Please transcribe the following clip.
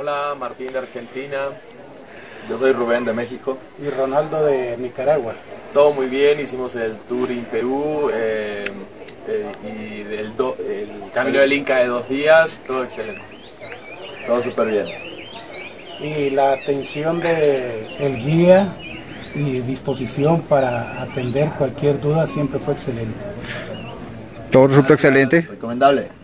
Hola, Martín de Argentina. Yo soy Rubén de México. Y Ronaldo de Nicaragua. Todo muy bien, hicimos el tour en Perú eh, eh, y el, Camino del Inca de dos días, todo excelente. Todo súper bien. Y la atención del el guía y disposición para atender cualquier duda siempre fue excelente. Todo resultó excelente. Recomendable.